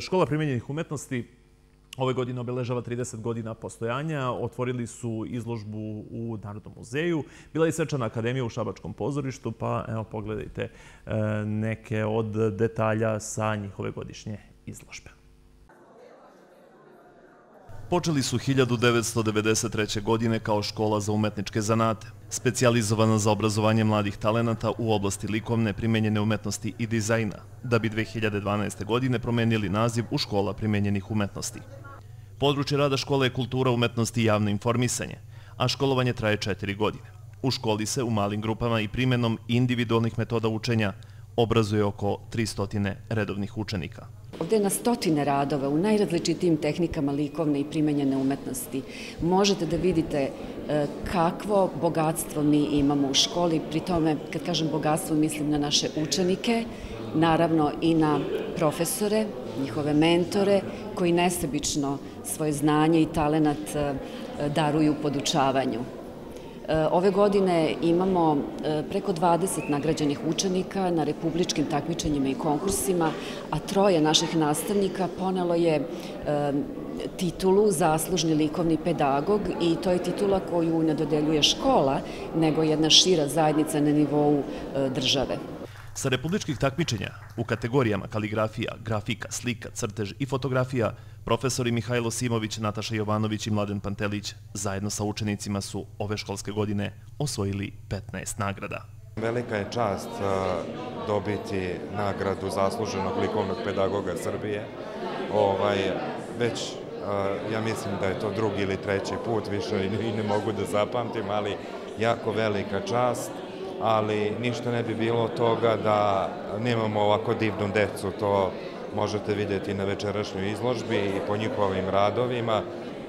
Škola primjenjenih umetnosti ove godine obeležava 30 godina postojanja. Otvorili su izložbu u Narodnom muzeju. Bila je svečana akademija u Šabačkom pozorištu, pa evo pogledajte e, neke od detalja sa njihove godišnje izložbe. Počeli su 1993. godine kao škola za umetničke zanate, specializovana za obrazovanje mladih talenata u oblasti likovne, primenjene umetnosti i dizajna, da bi 2012. godine promenili naziv u škola primenjenih umetnosti. Područje rada škole je kultura, umetnosti i javno informisanje, a školovanje traje četiri godine. U školi se u malim grupama i primjenom individualnih metoda učenja obrazuje oko 300 redovnih učenika. Ovdje je na stotine radova u najrazličitijim tehnikama likovne i primenjene umetnosti. Možete da vidite e, kakvo bogatstvo mi imamo u školi. Pri tome, kad kažem bogatstvo, mislim na naše učenike, naravno i na profesore, njihove mentore, koji nesebično svoje znanje i talenat e, daruju podučavanju. Eh, ove godine imamo eh, preko 20 nagrađenih učenika na republičkim takmičenjima i konkursima, a troje naših nastavnika ponelo je titulu zaslužni likovni pedagog i to je titula koju ne dodeljuje škola, nego jedna šira zajednica na nivou eh, države. Sa republičkih takmičenja u kategorijama kaligrafija, grafika, slika, crtež i fotografija, profesori Mihajlo Simović, Nataša Jovanović i Mladen Pantelić zajedno sa učenicima su ove školske godine osvojili 15 nagrada. Velika je čast dobiti nagradu zasluženog likovnog pedagoga Srbije. Ovaj, već ja mislim da je to drugi ili treći put, više i ne mogu da zapamtim, ali jako velika čast ali ništa ne bi bilo toga da nemamo ovako divnu decu, to možete vidjeti na večerašnjoj izložbi i po njihovim radovima.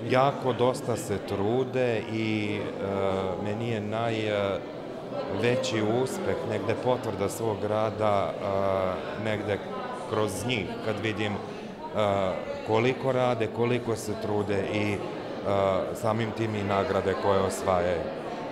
Jako dosta se trude i e, meni je najveći uspeh, negde potvrda svog rada, e, negde kroz njih, kad vidim e, koliko rade, koliko se trude i samim tim i nagrade koje osvajaju.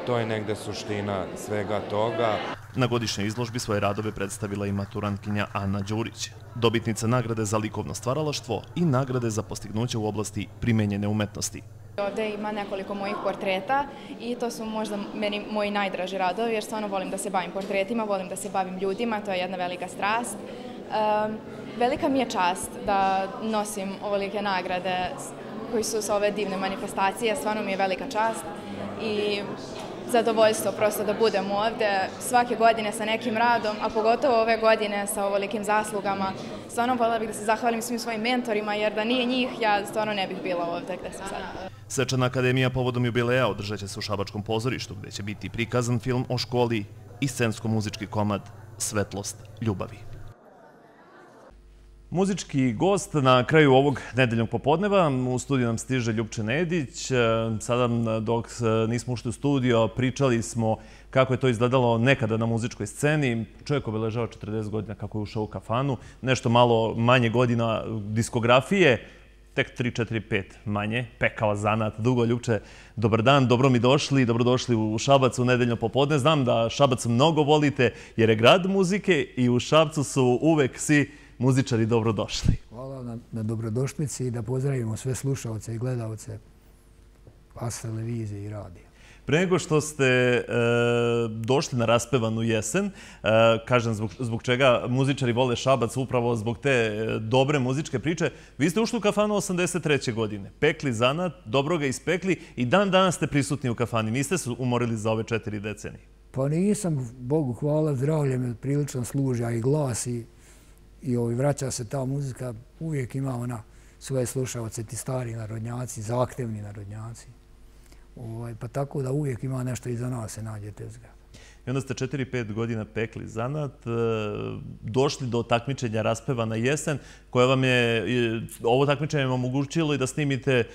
To je negde suština svega toga. Na godišnjoj izložbi svoje radove predstavila i maturantkinja Ana Đurić, dobitnica nagrade za likovno stvaralaštvo i nagrade za postignuće u oblasti primenjene umetnosti. Ovde ima nekoliko mojih portreta i to su možda meni moji najdraži radovi jer stvarno volim da se bavim portretima, volim da se bavim ljudima, to je jedna velika strast. Velika mi je čast da nosim ovolike nagrade koji su sa ove divne manifestacije. Stvarno mi je velika čast i zadovoljstvo prosto da budem ovde svake godine sa nekim radom, a pogotovo ove godine sa ovolikim zaslugama. Stvarno voljela bih da se zahvalim svim svojim mentorima, jer da nije njih, ja stvarno ne bih bila ovde gde sam sad. Svečana akademija povodom jubileja održat će se u Šabačkom pozorištu, gde će biti prikazan film o školi i scensko-muzički komad Svetlost ljubavi. Muzički gost na kraju ovog nedeljnog popodneva. U studiju nam stiže Ljubče Nedić. E, sada dok e, nismo ušli u studio, pričali smo kako je to izgledalo nekada na muzičkoj sceni. Čovjek obeležava 40 godina kako je ušao u kafanu. Nešto malo manje godina diskografije. Tek 3, 4, 5 manje. Pekao zanat. Dugo Ljubče, dobar dan, dobro mi došli. Dobrodošli u Šabac u nedeljno popodne. Znam da Šabac mnogo volite jer je grad muzike i u Šabcu su uvek svi muzičari dobrodošli. Hvala na, na dobrodošlici i da pozdravimo sve slušalce i gledalce vas televizije i radije. Pre nego što ste e, došli na raspevanu jesen, e, kažem zbog, zbog čega muzičari vole Šabac, upravo zbog te e, dobre muzičke priče, vi ste ušli u kafanu 83. godine, pekli zanat, dobro ga ispekli i dan danas ste prisutni u kafani. Niste se umorili za ove četiri decenije? Pa nisam, Bogu hvala, zdravlje mi prilično služi, a i glas i i ovaj, vraća se ta muzika, uvijek ima ona svoje slušalce, ti stari narodnjaci, zahtevni narodnjaci. Ovaj, pa tako da uvijek ima nešto iza nas se nađe tezga. I onda ste 4-5 godina pekli zanat, e, došli do takmičenja raspeva na jesen, koja vam je, ovo takmičenje vam omogućilo i da snimite e,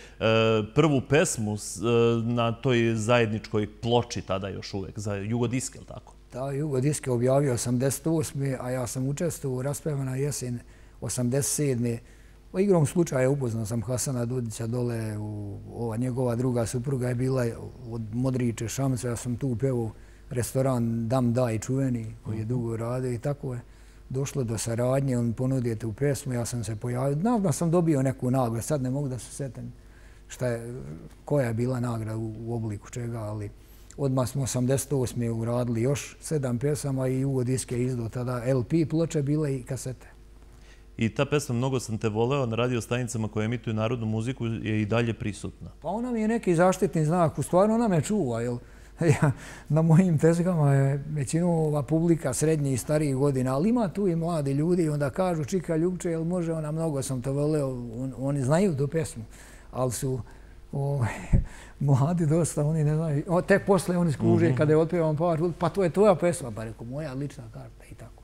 prvu pesmu e, na toj zajedničkoj ploči tada još uvijek, za Jugodisk, je tako? Da, Jugo Diske objavio 88. a ja sam učestvo u raspevana jesen 87. Po igrom slučaja upoznao sam Hasana Dudića dole, u, ova njegova druga supruga je bila od Modriće Šamca, ja sam tu pevo restoran Dam Daj čuveni koji je dugo radio i tako je došlo do saradnje, on ponudio tu pesmu, ja sam se pojavio, da sam dobio neku nagradu, sad ne mogu da se setem šta je, koja je bila nagrada u, u obliku čega, ali Odmah smo 88. uradili još sedam pjesama i uvo diske izdo tada LP ploče bile i kasete. I ta pesma Mnogo sam te voleo na radio stanicama koje emituju narodnu muziku je i dalje prisutna. Pa ona mi je neki zaštitni znak. U stvari ona me čuva. Jel? Ja, na mojim tezgama je većinu ova publika srednjih i starijih godina, ali ima tu i mladi ljudi i onda kažu čika Ljubče, jel može ona mnogo sam te voleo. On, oni znaju tu pesmu, ali su ovaj, mladi dosta, oni ne znaju. O, tek posle oni skuže mm -hmm. kada je otpevan par, pa to je tvoja pesma, pa rekao, moja lična karta i tako.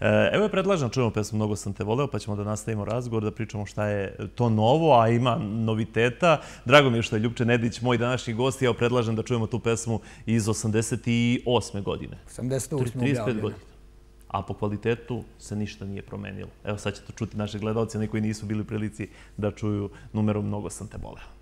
E, evo je predlaženo, čujemo pesmu Mnogo sam te voleo, pa ćemo da nastavimo razgovor, da pričamo šta je to novo, a ima noviteta. Drago mi je što je Ljubče Nedić, moj današnji gost, evo predlažem da čujemo tu pesmu iz 88. godine. 88. objavljena. godina. A po kvalitetu se ništa nije promenilo. Evo sad ćete čuti naše gledalce, oni koji nisu bili u prilici da čuju numerom Mnogo sam te voleo.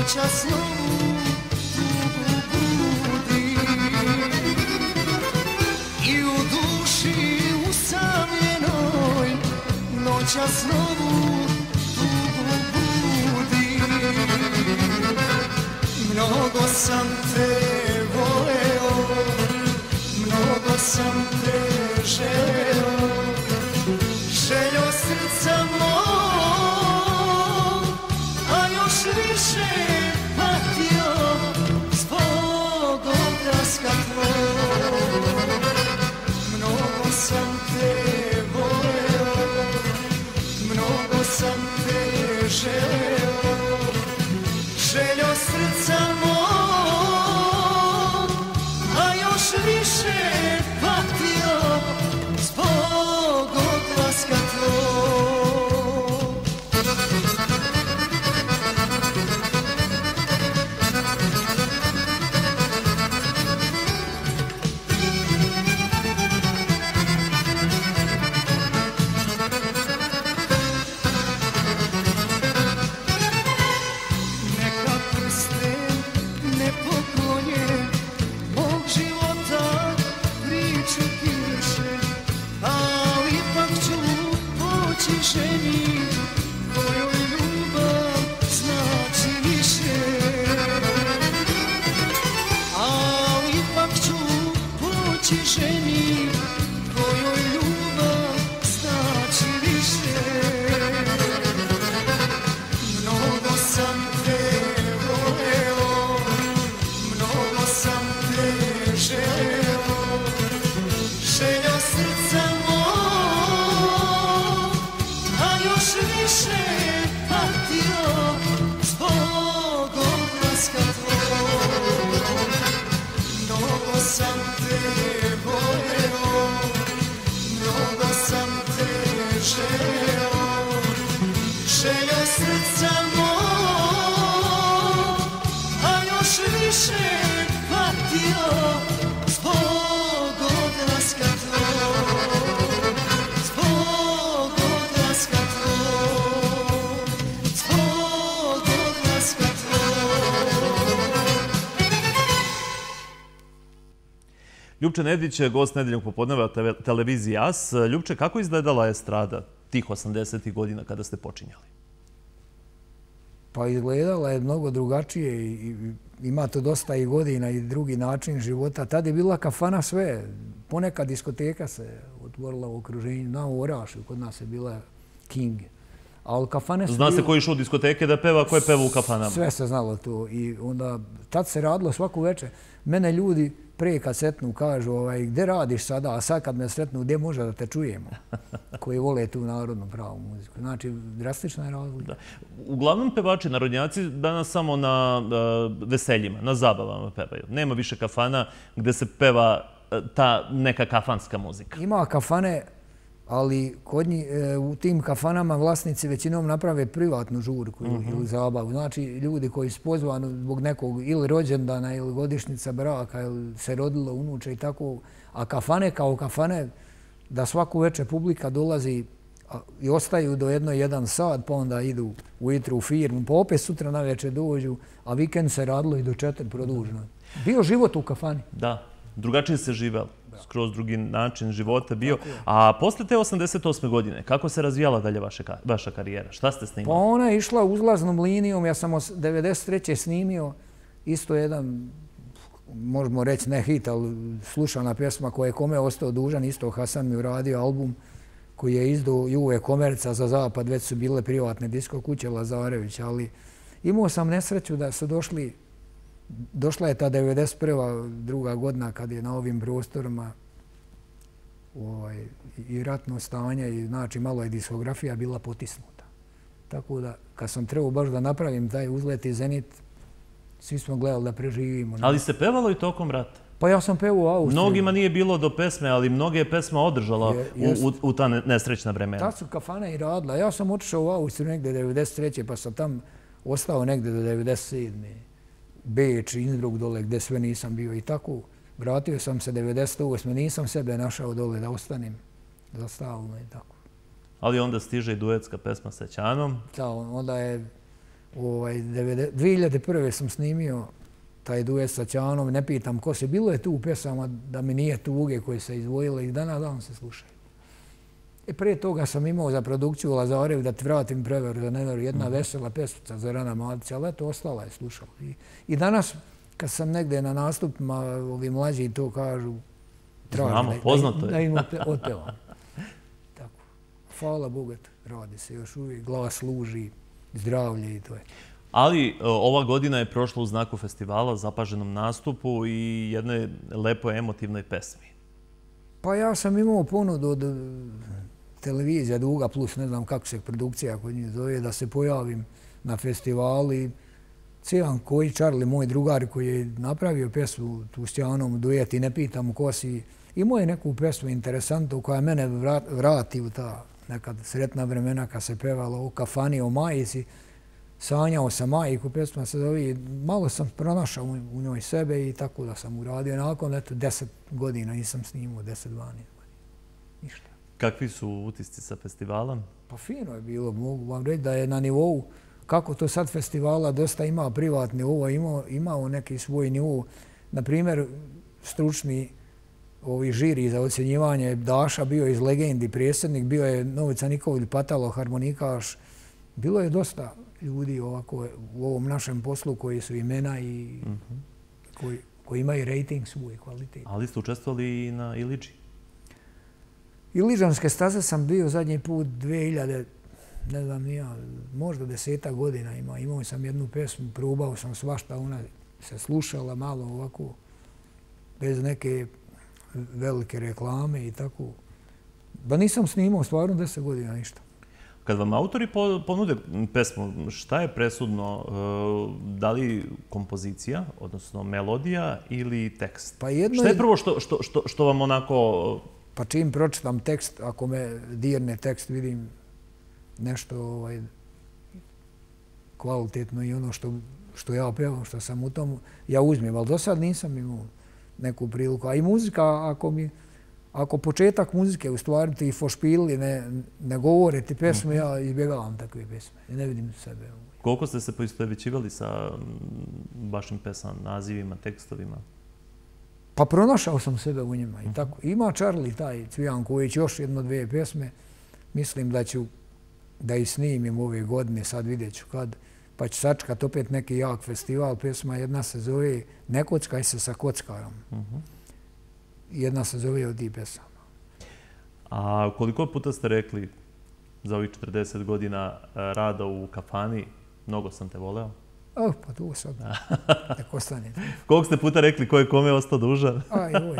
noćas novu budi. I u duši usamljenoj noćas novu tugu budi. Mnogo sam te Ljubče Nedić je gost nedeljnog popodneva TV televiziji AS. Ljubče, kako je izgledala estrada tih 80. godina kada ste počinjali? Pa izgledala je mnogo drugačije i ima to dosta i godina i drugi način života. Tad je bila kafana sve. Ponekad diskoteka se otvorila u okruženju. Na Orašu, kod nas je bila King. Ali kafane su Zna se bile- ko je išao u diskoteke da peva, ko je peva u kafanama. Sve se znalo to. I onda, tad se radilo svaku večer. Mene ljudi pre kad sretnu kažu ovaj, gde radiš sada, a sad kad me sretnu, gde može da te čujemo? Koji vole tu narodnu pravu muziku. Znači, drastična je razlika. Uglavnom pevači, narodnjaci, danas samo na e, veseljima, na zabavama pevaju. Nema više kafana gde se peva e, ta neka kafanska muzika. Ima kafane, ali kod njih, e, u tim kafanama vlasnici većinom naprave privatnu žurku ili- ili zabavu. Znači, ljudi koji su pozvani zbog nekog ili rođendana ili godišnica braka ili se rodilo unuče i tako. A kafane kao kafane, da svaku večer publika dolazi i ostaju do jedno jedan sat, pa onda idu ujutru u firmu, pa opet sutra na večer dođu, a vikend se radilo i do četiri produženo. Bio život u kafani. Da, drugačije se živelo. Skroz drugi način života bio. A posle te 88. godine, kako se razvijala dalje vaše, vaša karijera? Šta ste Pa snimali? ona je išla uzlaznom linijom, ja sam os- 93. snimio isto jedan, možemo reći ne hit, ali slušana pjesma koja je kome ostao dužan, isto Hasan mi uradio album koji je izdao Juve Komerca za zapad, već su bile privatne disko kuće Lazarević, ali imao sam nesreću da su došli, došla je ta 91. druga godina kad je na ovim prostorima ovaj, i ratno stanje i znači malo je diskografija bila potisnuta. Tako da kad sam trebao baš da napravim taj uzlet i Zenit, svi smo gledali da preživimo. Ali se pevalo i tokom rata. Pa ja sam peo u Austriji. Mnogima nije bilo do pesme, ali mnoge je pesma održala Je- u, jest. u, u ta ne- nesrećna vremena. Tad su kafane i radila. Ja sam otišao u Austriju negde 93. pa sam tam ostao negde do 97. Beč, Innsbruck dole gde sve nisam bio i tako. Vratio sam se 98. Nisam sebe našao dole da ostanem za stalno i tako. Ali onda stiže i duetska pesma sa Ćanom. Da, onda je Ovaj, 2001. sam snimio taj duet sa Ćanom, ne pitam ko se, bilo je tu u pesama da mi nije tuge koje se izvojile i dana dan se slušaju. I prije toga sam imao za produkciju Lazarev da ti vratim preveru za neveru, jedna mm. vesela pesmica za Rana Mladića, ali eto, ostala je slušala. I, I danas, kad sam negde na nastupima, ovi mlađi to kažu, tražim Znamo, poznato je. Da im otpevam. Tako. Hvala Bogu, radi se još uvijek, glas služi, zdravlje i to je. Ali e, ova godina je prošla u znaku festivala, zapaženom nastupu i jednoj lepo emotivnoj pesmi. Pa ja sam imao ponud od televizija Duga Plus, ne znam kako se produkcija kod njih zove, da se pojavim na festivali. Cijan koji Charlie, moj drugar koji je napravio pesmu tu s Janom duet i ne pitam ko si, imao je neku pesmu interesantnu koja mene vrati u ta nekad sretna vremena kad se pevalo o kafani, o majici. Sanjao sam majiku, pjesma se zove, malo sam pronašao u njoj sebe i tako da sam uradio. Nakon, eto, deset godina nisam snimao, deset, dvanest godina. Ništa. Kakvi su utisci sa festivalom? Pa fino je bilo, mogu vam reći da je na nivou, kako to sad festivala dosta ima privatni ovo, imao, imao neki svoj nivou. Naprimjer, stručni ovi žiri za ocjenjivanje Daša bio iz legendi prijesednik, bio je Novica Nikolić Patalo, harmonikaš. Bilo je dosta ljudi ovako u ovom našem poslu koji su imena i mhm. koji, koji imaju rating svoj kvalitet. Ali ste učestvovali i na Iliđi? I Ližanske staze sam bio zadnji put 2000, ne znam nija, možda deseta godina ima. Imao sam jednu pesmu, probao sam svašta, ona se slušala malo ovako, bez neke velike reklame i tako. Ba nisam snimao stvarno deset godina ništa. Kad vam autori ponude pesmu, šta je presudno? E, da li kompozicija, odnosno melodija ili tekst? Pa jedno šta je prvo što, što, što, što vam onako Pa čim pročitam tekst, ako me dirne tekst, vidim nešto ovaj, kvalitetno i ono što, što ja pevam, što sam u tom, ja uzmem. Ali do sad nisam imao neku priliku. A i muzika, ako mi, ako početak muzike u stvari ti fošpili ne, ne govore ti pesme, ja izbjegavam takve pesme. I ne vidim sebe. Ovaj. Koliko ste se poistovećivali sa vašim pesama, nazivima, tekstovima? Pa pronašao sam sebe u njima. I tako. Ima Charlie taj Cvijan Ković još jedno dvije pjesme. Mislim da ću da i snimim ove godine, sad vidjet ću kad. Pa ću sačkat opet neki jak festival. Pjesma jedna se zove Ne kockaj se sa kockarom. Jedna se zove od tih pjesama. A koliko puta ste rekli za ovih 40 godina eh, rada u kafani, mnogo sam te voleo? Oh, pa tu sad. Nek ostane. Koliko ste puta rekli ko je kome ostao dužan? Aj, oj,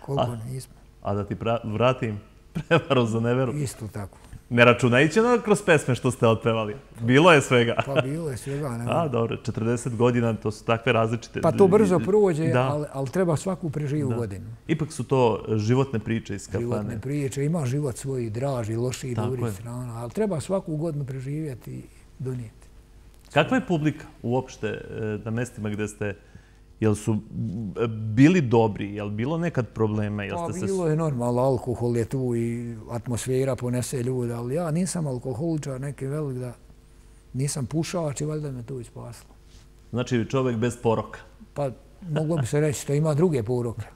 koliko nismo. A da ti vratim prevaru za neveru? Isto tako. Ne računajući na kroz pesme što ste otpevali. Bilo je svega. Pa bilo je svega. Ne A, dobro, 40 godina, to su takve različite... Pa to brzo prođe, ali, ali treba svaku preživu godinu. Ipak su to životne priče iz kafane. Životne priče, ima život svoj draži, loši i dobri strana, ali treba svaku godinu preživjeti i donijeti. Kakva je publika uopšte e, na mestima gde ste Jel su bili dobri? Jel bilo nekad problema? Jel pa, bilo je normalno. Alkohol je tu i atmosfera ponese ljude. Ali ja nisam alkoholičar neki velik da nisam pušač i valjda me to ispaslo. Znači čovjek bez poroka? Pa moglo bi se reći da ima druge poroke.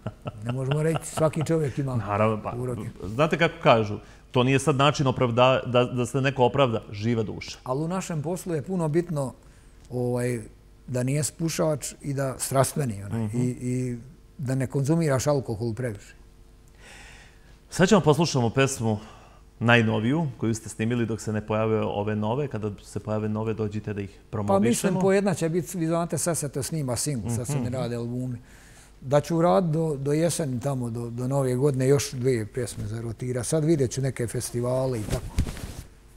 Ne možemo reći svaki čovjek ima Naravno, pa, poroke. Znate kako kažu? To nije sad način opravda, da, da se neko opravda živa duša. Ali u našem poslu je puno bitno ovaj, da nije spušač i da strastveni. Onaj, uh -huh. i, I da ne konzumiraš alkohol previše. Sad ćemo poslušamo pesmu najnoviju koju ste snimili dok se ne pojave ove nove. Kada se pojave nove, dođite da ih promovišemo. Pa mislim, po jedna će biti, vi znate, sad se to snima single, sad se ne mhm. rade albumi da ću rad do, do jeseni tamo, do, do nove godine, još dvije pjesme za rotira. Sad vidjet ću neke festivale i tako.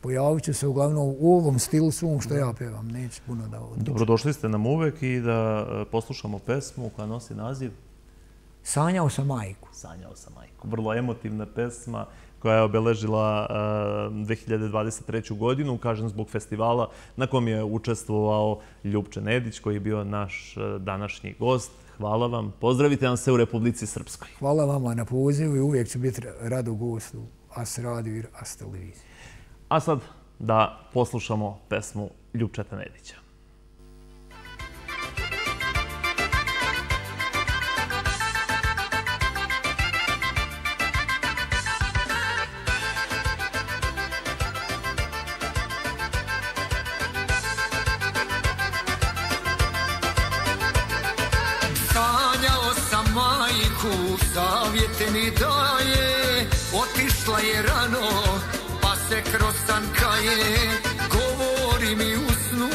Pojavit ću se uglavnom u ovom stilu svom što ja pevam, neću puno da odliču. Dobrodošli ste nam uvek i da e, poslušamo pesmu koja nosi naziv Sanjao sam majku. Sanjao sam majku. Vrlo emotivna pesma koja je obeležila 2023. E, godinu, kažem zbog festivala na kom je učestvovao Ljubče Nedić, koji je bio naš e, današnji gost. Hvala vam. Pozdravite nam se u Republici Srpskoj. Hvala vama na pozivu i uvijek ću biti rado gost u AS Radio i AS Televiziji. A sad da poslušamo pesmu Ljubčeta Nedića. Otišla je rano, pa se kroz san kaje Govori mi u snu,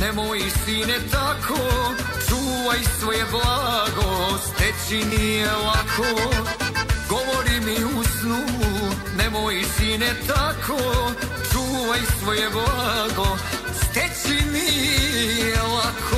nemoj sine tako Čuvaj svoje blago, steći nije lako. Govori mi u snu, nemoj sine tako Čuvaj svoje blago, steći nije lako.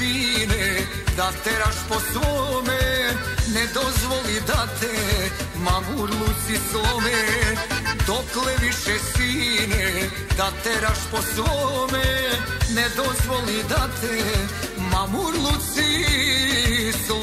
Fine da teraš po svome Ne dozvoli da te mamurluci slome. Dokle više sine, da teraš po svome Ne dozvoli da te mamurluci slome.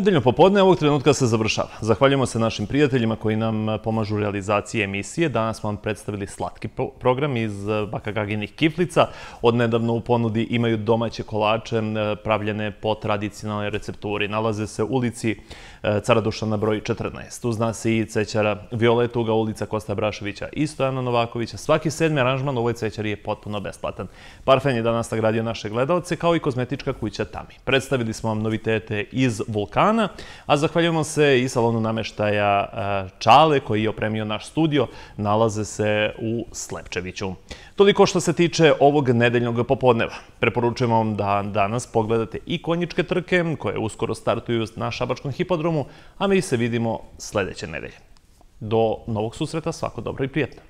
Nedeljno popodne ovog trenutka se završava. Zahvaljujemo se našim prijateljima koji nam eh, pomažu u realizaciji emisije. Danas smo vam predstavili slatki program iz eh, Bakagaginih kiflica. Od nedavno u ponudi imaju domaće kolače eh, pravljene po tradicionalnoj recepturi. Nalaze se u ulici Eh, cara Dušana broj 14. Uz nas i cećara Violetuga, ulica Kosta Braševića i Stojana Novakovića. Svaki sedmi aranžman u ovoj cećari je potpuno besplatan. Parfen je danas nagradio naše gledalce kao i kozmetička kuća Tami. Predstavili smo vam novitete iz Vulkana, a zahvaljujemo se i salonu nameštaja eh, Čale koji je opremio naš studio. Nalaze se u Slepčeviću. Toliko što se tiče ovog nedeljnog popodneva. Preporučujemo vam da danas pogledate i konjičke trke koje uskoro startuju na Šabačkom hipodromu, a mi se vidimo sledeće nedelje. Do novog susreta, svako dobro i prijetno.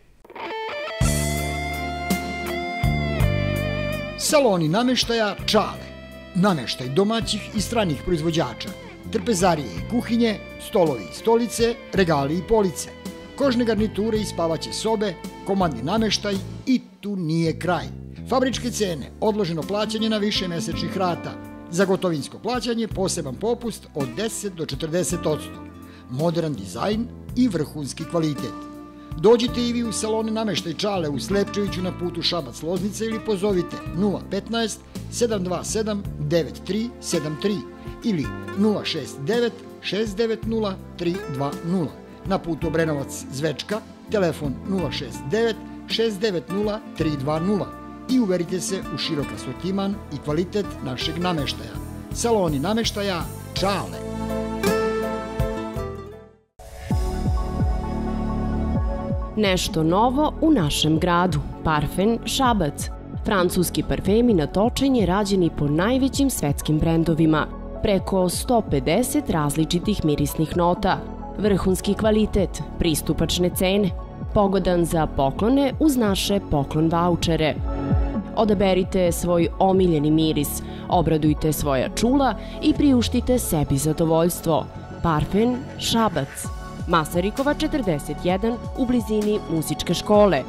Saloni nameštaja Čale. Nameštaj domaćih i stranih proizvođača. Trpezarije i kuhinje, stolovi i stolice, regali i police. Kožne garniture i spavaće sobe, komandni nameštaj i tu nije kraj. Fabričke cene, odloženo plaćanje na više mesečnih rata. Za gotovinsko plaćanje poseban popust od 10 do 40 Modern dizajn i vrhunski kvalitet. Dođite i vi u salone nameštaj Čale u Slepčeviću na putu Šabac-Loznica ili pozovite 015 727 9373 ili 069 690 320. Na putu Obrenovac-Zvečka, telefon 069 690 320 i uverite se u širok asortiman i kvalitet našeg nameštaja. Saloni nameštaja Čale. Nešto novo u našem gradu. Parfen Šabac. Francuski parfemi na točenje rađeni po najvećim svetskim brendovima. Preko 150 različitih mirisnih nota. Vrhunski kvalitet, pristupačne cene. Pogodan za poklone uz naše poklon vouchere. Odaberite svoj omiljeni miris, obradujte svoja čula i priuštite sebi zadovoljstvo. Parfen Šabac, Masarikova 41 u blizini muzičke škole,